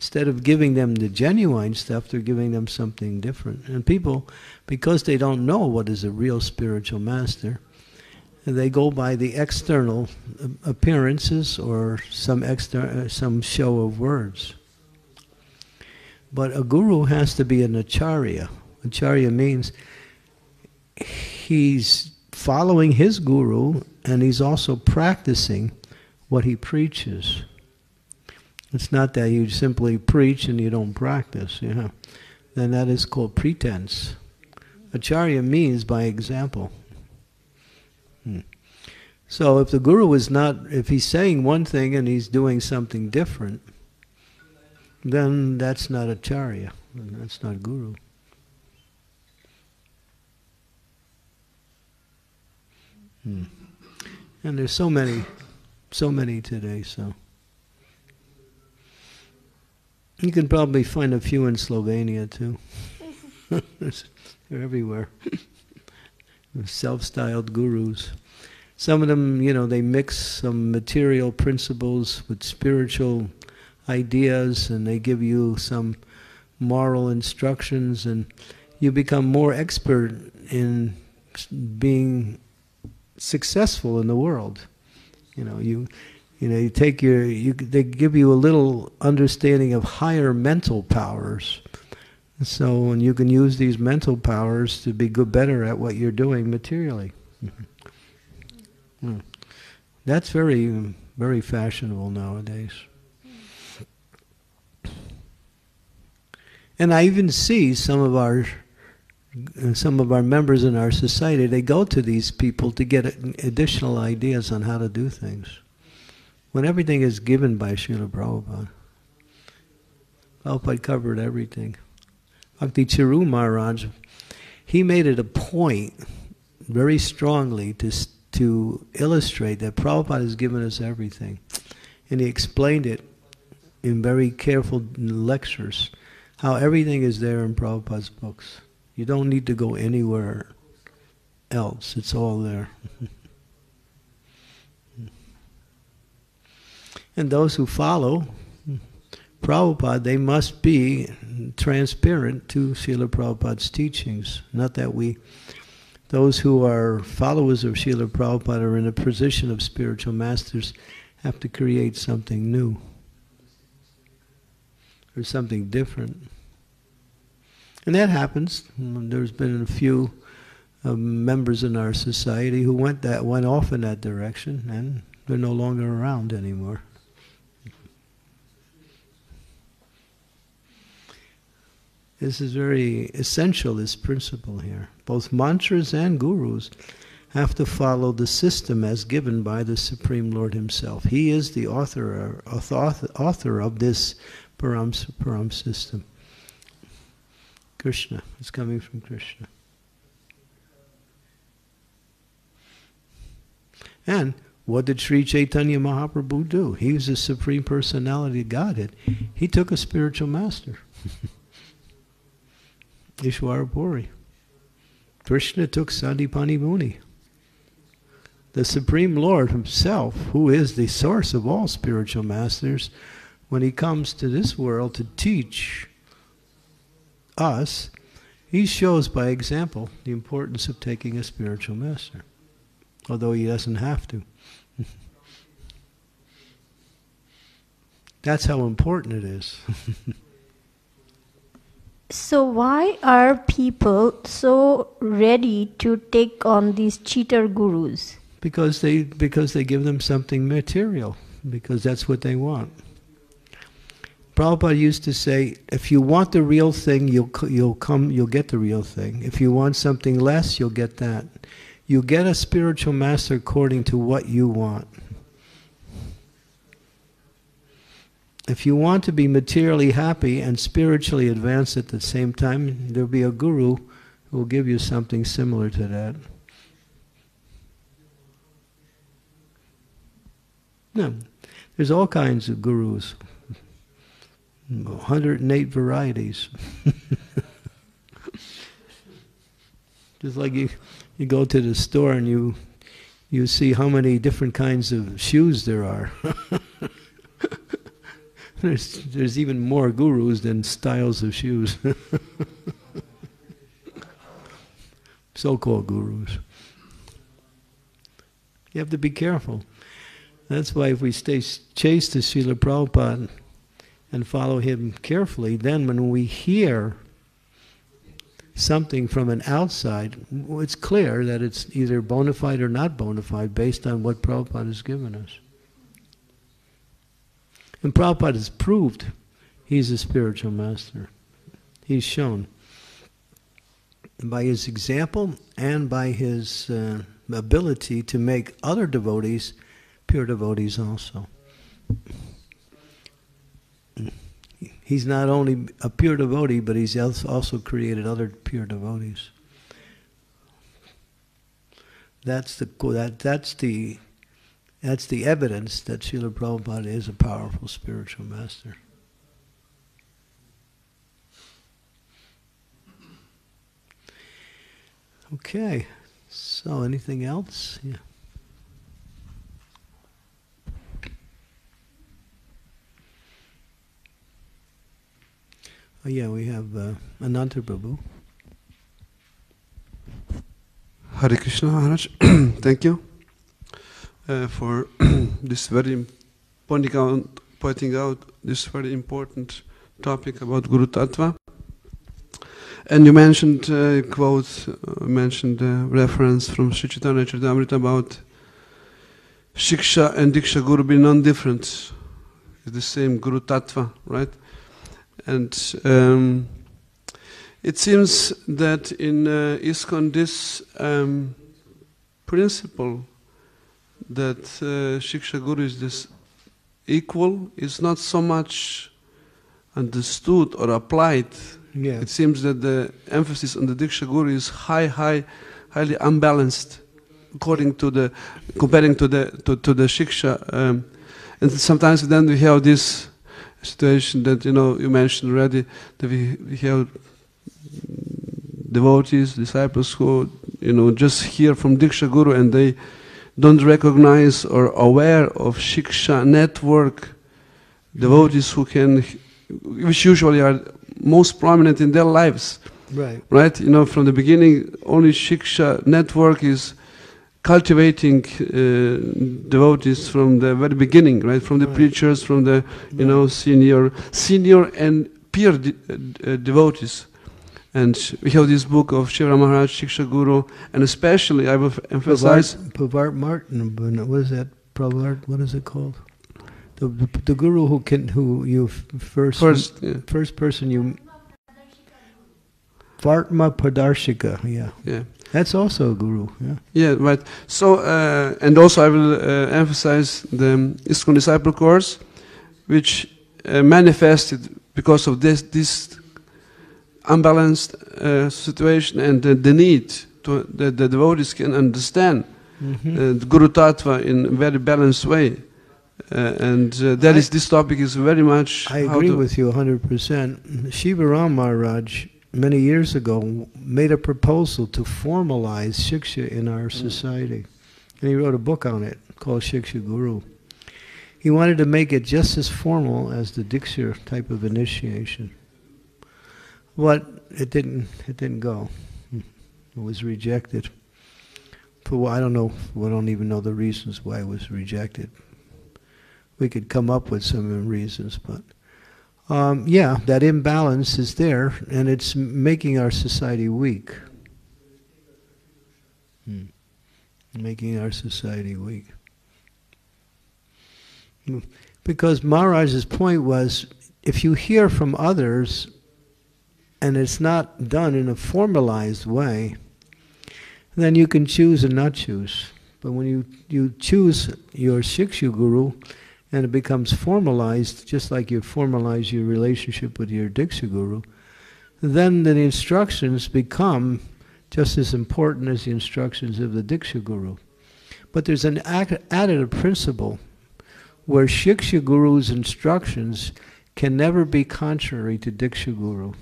Instead of giving them the genuine stuff, they're giving them something different. And people, because they don't know what is a real spiritual master, they go by the external uh, appearances or some exter- uh, some show of words. But a guru has to be an acharya. Acharya means he's following his guru and he's also practicing what he preaches. It's not that you simply preach and you don't practice, yeah. Then that is called pretense. Acharya means by example. Hmm. So if the guru is not, if he's saying one thing and he's doing something different, then that's not acharya. That's not guru. Hmm. And there's so many, so many today, so. You can probably find a few in Slovenia too. (laughs) They're everywhere. (laughs) Self styled gurus. Some of them, you know, they mix some material principles with spiritual ideas and they give you some moral instructions and you become more expert in being successful in the world. You know, you you know, you take your you they give you a little understanding of higher mental powers. So, and you can use these mental powers to be good, better at what you're doing materially. Mm. That's very, very fashionable nowadays. And I even see some of our some of our members in our society, they go to these people to get additional ideas on how to do things. When everything is given by Srila Prabhupada. Prabhupada covered everything. Bhakti Charu Maharaj, he made it a point very strongly to, to illustrate that Prabhupada has given us everything. And he explained it in very careful lectures, how everything is there in Prabhupada's books. You don't need to go anywhere else. It's all there. (laughs) and those who follow Prabhupada, they must be transparent to Srila Prabhupada's teachings. Not that we, those who are followers of Srila Prabhupada are in a position of spiritual masters, have to create something new or something different. And that happens. There's been a few um, members in our society who went that went off in that direction, and they're no longer around anymore. This is very essential. This principle here, both mantras and gurus have to follow the system as given by the Supreme Lord Himself. He is the author author, author of this param, param system. Krishna. It's coming from Krishna. And what did Sri Chaitanya Mahaprabhu do? He was the Supreme Personality of Godhead. He took a spiritual master. (laughs) Ishwara Puri. Krishna took Sandipani Muni. The Supreme Lord Himself, who is the source of all spiritual masters, when He comes to this world to teach us, He shows by example the importance of taking a spiritual master, although He doesn't have to. (laughs) That's how important it is. (laughs)
So, why are people so ready to take on these cheater gurus?
because they because they give them something material because that's what they want. Prabhupada used to say, if you want the real thing, you'll you'll come you'll get the real thing. If you want something less, you'll get that. You get a spiritual master according to what you want. If you want to be materially happy and spiritually advanced at the same time, there'll be a guru who will give you something similar to that. No, there's all kinds of gurus. 108 varieties. (laughs) Just like you, you go to the store and you, you see how many different kinds of shoes there are. (laughs) (laughs) there's, there's even more gurus than styles of shoes. (laughs) So-called gurus. You have to be careful. That's why if we stay chaste to Srila Prabhupada and follow him carefully, then when we hear something from an outside, it's clear that it's either bona fide or not bona fide based on what Prabhupada has given us. And Prabhupada has proved he's a spiritual master. He's shown by his example and by his uh, ability to make other devotees pure devotees also. He's not only a pure devotee, but he's also created other pure devotees. That's the that that's the that's the evidence that Srila Prabhupada is a powerful spiritual master. Okay, so anything else? Yeah. Oh, yeah, we have uh, Ananta Prabhu.
Hare Krishna Maharaj, (clears throat) thank you uh, for (clears throat) this very pointing out, pointing out this very important topic about Guru Tattva. And you mentioned uh, quote, uh, mentioned a reference from Sri Chaitanya Charitamrita about Shiksha and Diksha Guru being non-different. It's the same Guru Tattva, right? And um, it seems that in uh, ISKCON this um, principle that uh, Shiksha Guru is this equal is not so much understood or applied.
Yeah.
It seems that the emphasis on the Diksha Guru is high, high, highly unbalanced according to the comparing to the to, to the Shiksha. Um, and sometimes then we have this situation that you know you mentioned already that we, we have devotees, disciples who you know just hear from Diksha Guru and they don't recognize or aware of Shiksha network devotees who can which usually are most prominent in their lives.
Right.
Right? You know, from the beginning only Shiksha network is cultivating uh, devotees from the very beginning, right? From the
Right.
preachers, from the you know senior, senior and peer de- uh, devotees, And we have this book of Shiva Maharaj, Shiksha Guru, and especially I will emphasize.
Pavart Martin, what is that? Pavart, what is it called? The, the, the guru who can who you first
First, yeah.
first person you Vartma Pradarshaka, yeah.
Yeah.
That's also a guru, yeah.
Yeah, right. So, uh, and also I will uh, emphasize the ISKCON disciple course, which uh, manifested because of this this unbalanced uh, situation and the, the need to that the devotees can understand
Mm-hmm.
uh, the Guru Tattva in a very balanced way. Uh, and uh, that
I-
is this topic is very much.
I agree with you 100%. Shiva Ram Maharaj, many years ago, made a proposal to formalize Shiksha in our society. And he wrote a book on it called Shiksha Guru. He wanted to make it just as formal as the Diksha type of initiation. But it didn't, it didn't go. It was rejected. For I don't know, we don't even know the reasons why it was rejected. We could come up with some reasons, but um, yeah, that imbalance is there, and it's making our society weak. Hmm. Making our society weak. Hmm. Because Maharaj's point was if you hear from others and it's not done in a formalized way, then you can choose and not choose. But when you, you choose your Shiksha Guru, and it becomes formalized, just like you formalize your relationship with your Diksha Guru, then the instructions become just as important as the instructions of the Diksha Guru. But there's an additive principle where Shiksha Guru's instructions can never be contrary to Diksha Guru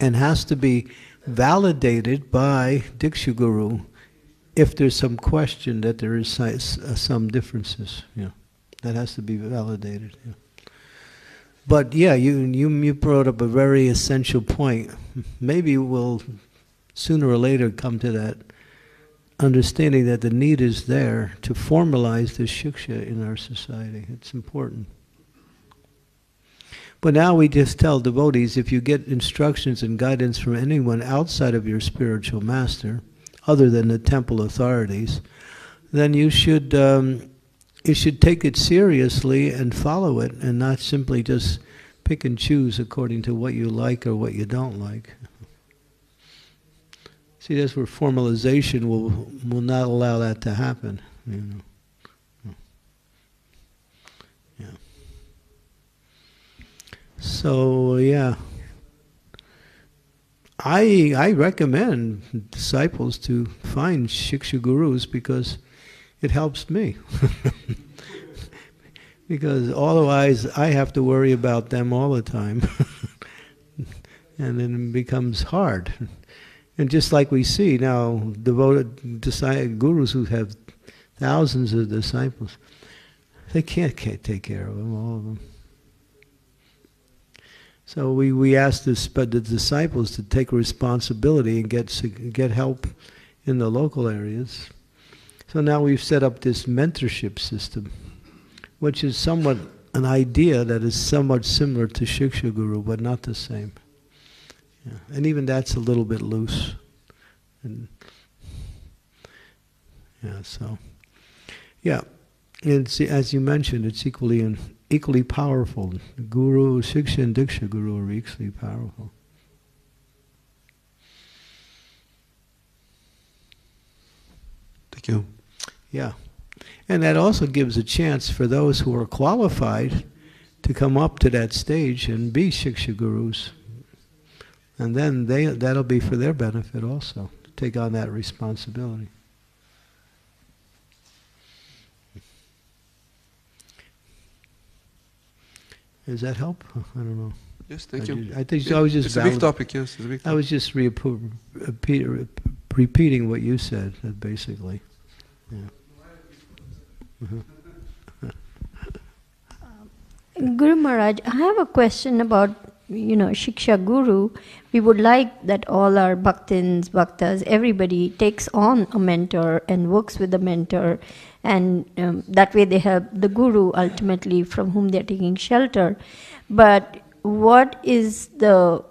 and has to be validated by Diksha Guru if there's some question that there is uh, some differences. Yeah, that has to be validated. Yeah. But yeah, you you you brought up a very essential point. Maybe we'll sooner or later come to that understanding that the need is there to formalize this shiksha in our society. It's important. But now we just tell devotees if you get instructions and guidance from anyone outside of your spiritual master, other than the temple authorities, then you should um, you should take it seriously and follow it, and not simply just pick and choose according to what you like or what you don't like. See, that's where formalization will will not allow that to happen. You know. So yeah. I I recommend disciples to find shiksha gurus because it helps me. (laughs) because otherwise I have to worry about them all the time. (laughs) and then it becomes hard. And just like we see now, devoted gurus who have thousands of disciples, they can't, can't take care of them, all of them. So we, we ask this, but the disciples to take responsibility and get get help in the local areas. So now we've set up this mentorship system, which is somewhat an idea that is somewhat similar to Shiksha Guru, but not the same. Yeah. And even that's a little bit loose. And yeah, so yeah, it's as you mentioned, it's equally and equally powerful. Guru, Shiksha, and Diksha Guru are equally powerful.
Thank you.
Yeah. And that also gives a chance for those who are qualified to come up to that stage and be Shiksha Gurus. And then they, that'll be for their benefit also, to take on that responsibility. Does that help? (laughs) I don't know.
Yes, thank
I
you.
ju- I think
Yeah,
I was just
it's a big topic. Yes, it's a big Topic.
I was just repu- repeat, repeating what you said, uh, basically. Yeah. Mhm. (laughs)
Guru Maharaj, I have a question about, you know, Shiksha Guru. We would like that all our bhaktins, bhaktas, everybody takes on a mentor and works with the mentor, and um, that way they help the Guru ultimately from whom they're taking shelter. But what is the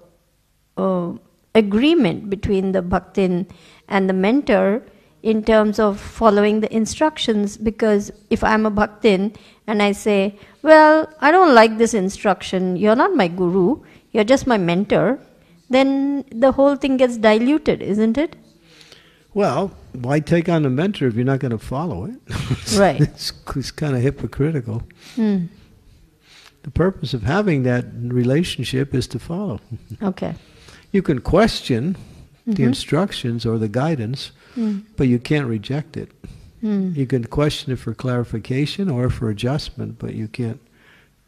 uh, agreement between the bhaktin and the mentor in terms of following the instructions because if I'm a bhaktin and I say, Well, I don't like this instruction, you're not my guru, you're just my mentor, then the whole thing gets diluted, isn't it?
Well, why take on a mentor if you're not going to follow it? (laughs)
Right.
it's, it's kind of hypocritical.
Hmm.
The purpose of having that relationship is to follow.
Okay.
You can question the
Mhm.
instructions or the guidance,
Hmm.
but you can't reject it.
Hmm.
You can question it for clarification or for adjustment, but you can't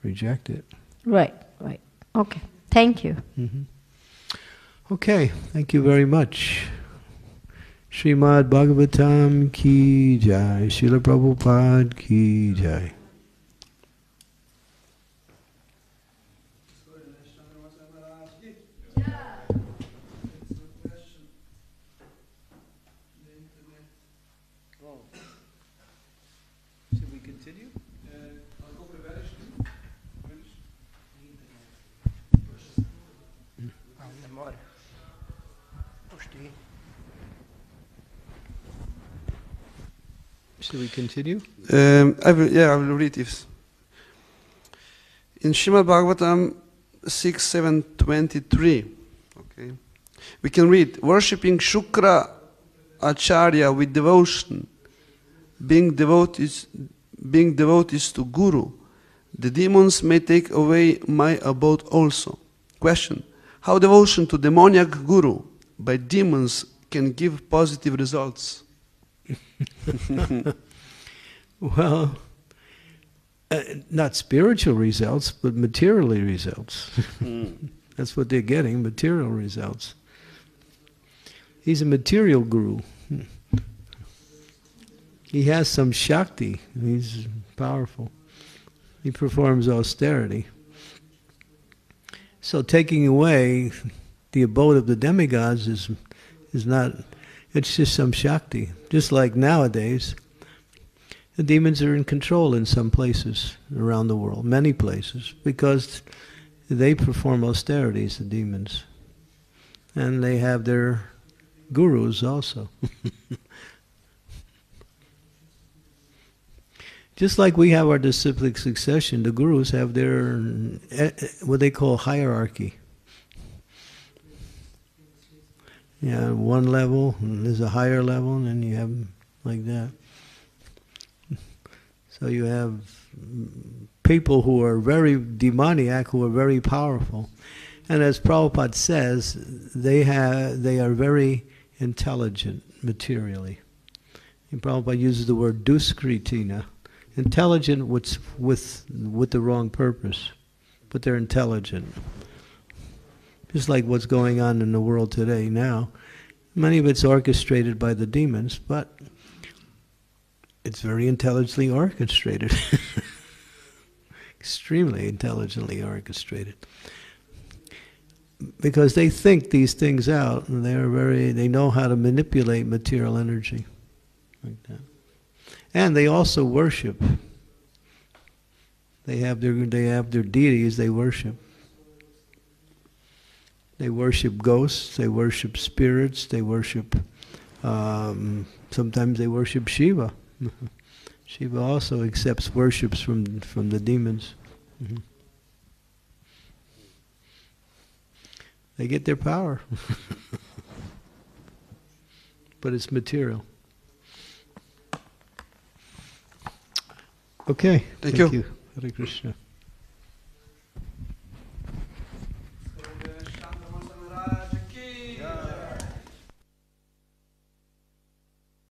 reject it.
Right, right. Okay. Thank you.
hmm Okay, thank you very much. Srimad Bhagavatam ki jai, Srila Prabhupada ki jai. Should we continue?
Um, I will, yeah, I will read it. In Srimad Bhagavatam 6, 7, 23, okay, we can read, worshipping Shukra Acharya with devotion, being devotees, being devotees to Guru, the demons may take away my abode also. Question, how devotion to demoniac Guru by demons can give positive results? (laughs)
Well, uh, not spiritual results, but materially results. (laughs) That's what they're getting, material results. He's a material guru. He has some Shakti. He's powerful. He performs austerity. So taking away the abode of the demigods is is not it's just some Shakti. Just like nowadays, the demons are in control in some places around the world, many places, because they perform austerities, the demons. And they have their gurus also. (laughs) Just like we have our disciplic succession, the gurus have their eh, eh, what they call hierarchy. Yeah, one level, and there's a higher level, and then you have like that. So you have people who are very demoniac, who are very powerful, and as Prabhupada says, they have they are very intelligent materially. And Prabhupada uses the word duskritina, intelligent with with with the wrong purpose, but they're intelligent. Just like what's going on in the world today now, many of it's orchestrated by the demons, but it's very intelligently orchestrated. (laughs) Extremely intelligently orchestrated. Because they think these things out and they're very they know how to manipulate material energy. Like that. And they also worship. They have their they have their deities they worship. They worship ghosts, they worship spirits, they worship um, sometimes they worship Shiva. (laughs) Shiva also accepts worships from from the demons. Mhm. They get their power, (laughs) but it's material. Okay,
Thank you.
Hare Krishna.